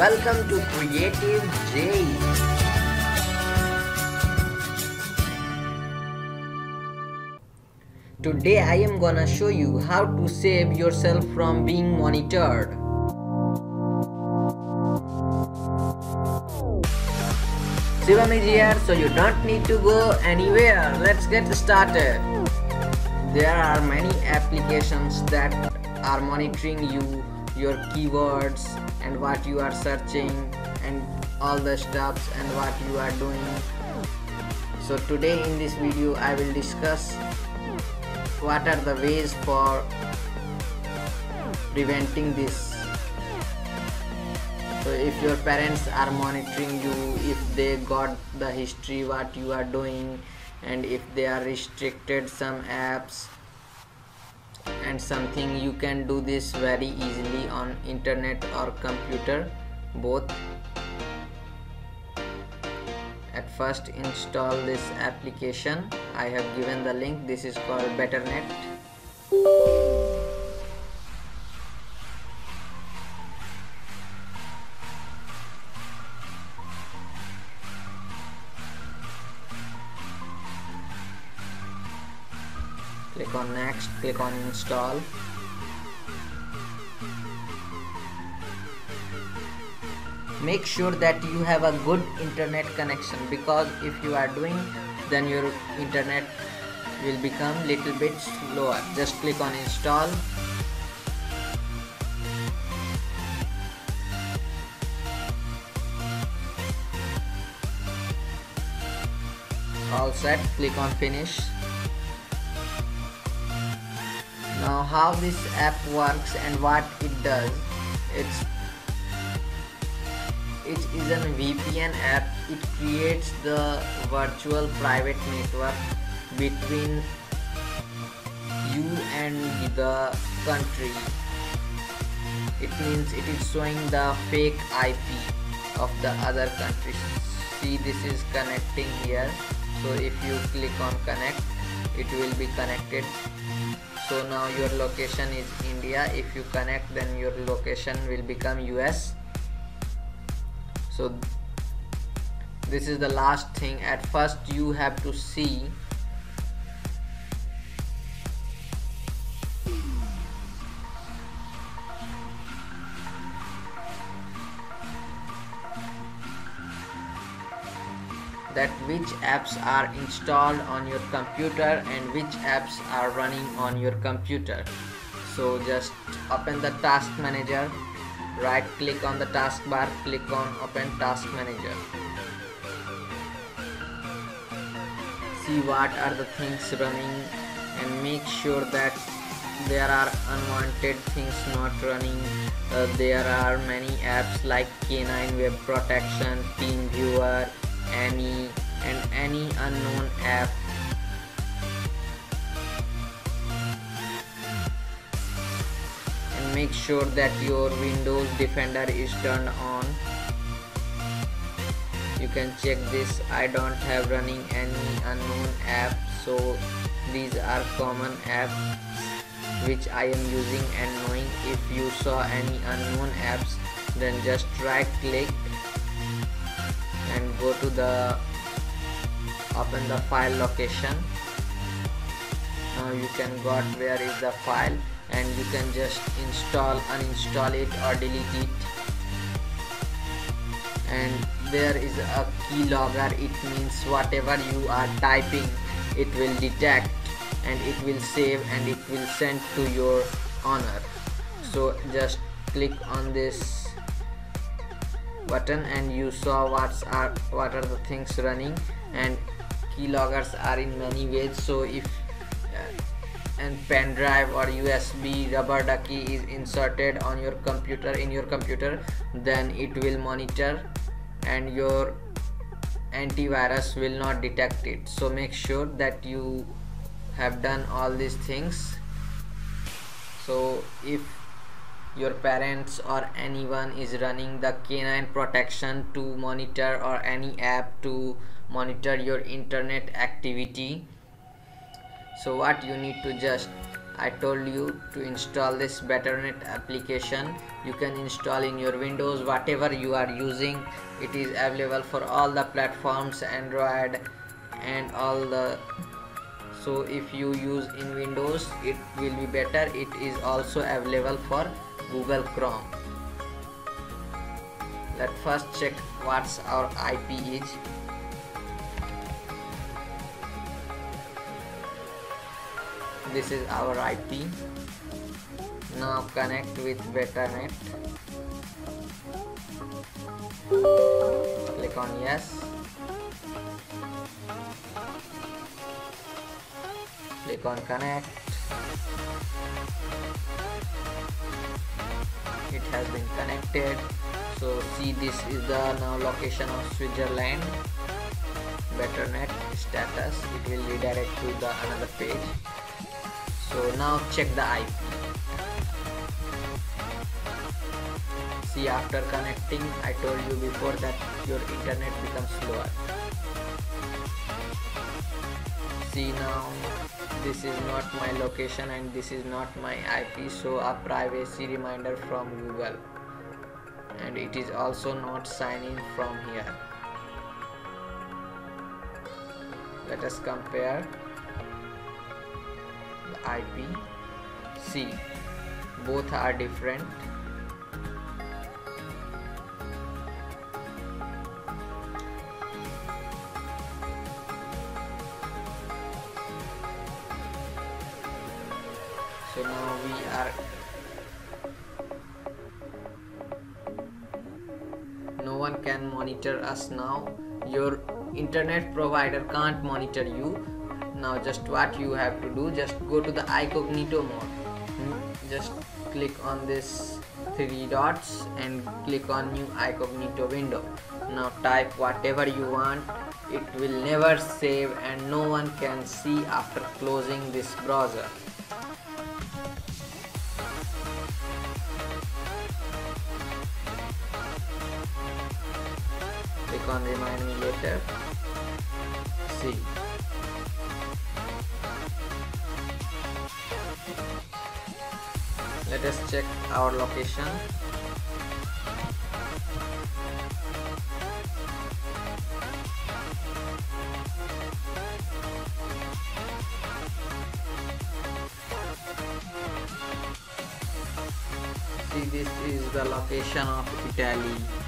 Welcome to Creative J. Today I am gonna show you how to save yourself from being monitored. Shivam is here so you don't need to go anywhere. Let's get started. There are many applications that are monitoring you, your keywords and what you are searching and all the stuffs and what you are doing. So today in this video I will discuss what are the ways for preventing this so if your parents are monitoring you if they got the history what you are doing and if they are restricted some apps and something you can do this very easily on internet or computer both. At first install this application. I have given the link. This is called betternet click on next click on install. Make sure that you have a good internet connection because if you are doing then your internet will become little bit slower. Just click on install. All set. Click on finish now how this app works and what it does it's it is a VPN app. It creates the virtual private network between you and the country. It means it is showing the fake IP of the other countries see this is connecting here. So if you click on connect it will be connected so now your location is India. If you connect then your location will become US so this is the last thing. At first you have to see that which apps are installed on your computer and which apps are running on your computer. So just open the task manager right click on the taskbar click on open task manager. See what are the things running and make sure that there are unwanted things not running. Uh, there are many apps like k9 web protection team viewer any and any unknown app. And make sure that your windows defender is turned on. You can check this. I don't have running any unknown app so these are common apps which i am using and knowing. If you saw any unknown apps then just right click go to the open the file location. Now you can got where is the file and you can just install uninstall it or delete it. And there is a keylogger it means whatever you are typing it will detect and it will save and it will send to your owner so just click on this button and you saw what's are what are the things running and keyloggers are in many ways. So if uh, and pen drive or USB rubber ducky is inserted on your computer in your computer then it will monitor and your antivirus will not detect it. So make sure that you have done all these things. So if your parents or anyone is running the k9 protection to monitor or any app to monitor your internet activity. So what you need to just I told you to install this Betternet application. You can install in your Windows whatever you are using. It is available for all the platforms Android and all the so if you use in Windows it will be better. It is also available for Google Chrome. Let first check what's our IP is. This is our IP now connect with Betternet. Click on yes. Click on connect it has been connected. So see this is the now location of Switzerland. Betternet status. It will redirect to the another page. So now check the IP see after connecting I told you before that your internet becomes slower see now this is not my location and this is not my IP so a privacy reminder from Google. And it is also not signing from here. Let us compare the IP see both are different so now we are no one can monitor us now. Your internet provider can't monitor you. Now just what you have to do just go to the incognito mode. Hmm, just click on this three dots and click on new incognito window. Now type whatever you want. It will never save and no one can see after closing this browser click on remind me later see. Let us check our location. See this is the location of Italy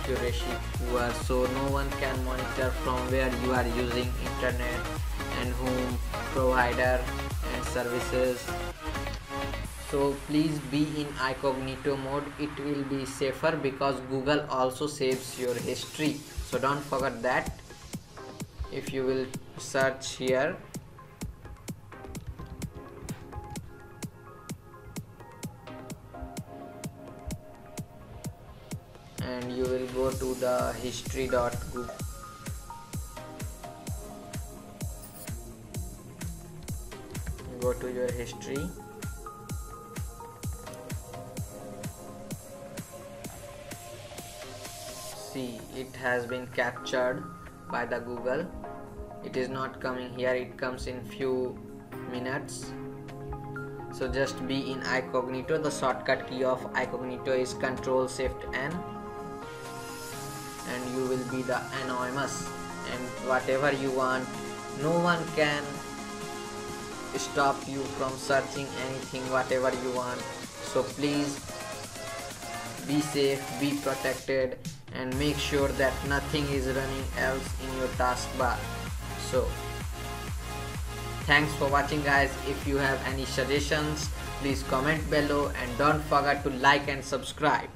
accuracy poor so no one can monitor from where you are using internet and whom provider and services. So please be in incognito mode. It will be safer because google also saves your history. So don't forget that. If you will search here and you will go to the history.google go to your history. See it has been captured by the google. It is not coming here. It comes in few minutes. So just be in incognito the shortcut key of incognito is control shift n you will be the anonymous. And whatever you want no one can stop you from searching anything whatever you want. So please be safe be protected and make sure that nothing is running else in your taskbar. So thanks for watching guys. If you have any suggestions please comment below. And don't forget to like and subscribe